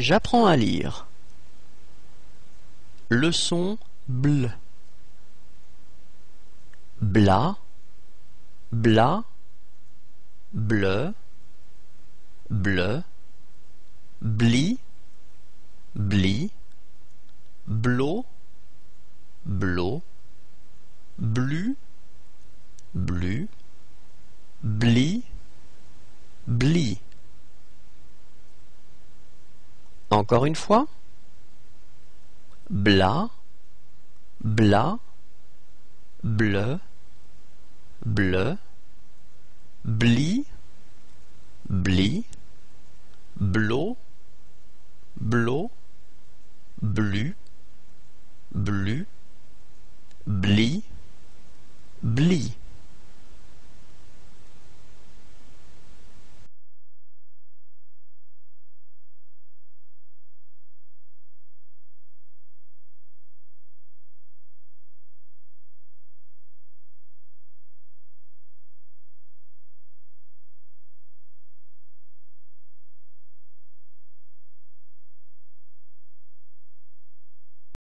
J'apprends à lire. Leçon bl. Bla, bla, bleu, bleu, bli, bli, blo, blo, blu, blu, bli, bli. Encore une fois. Bla, bla, bleu, bleu, bli, bli, blo, blo, blu, blu, bli, bli.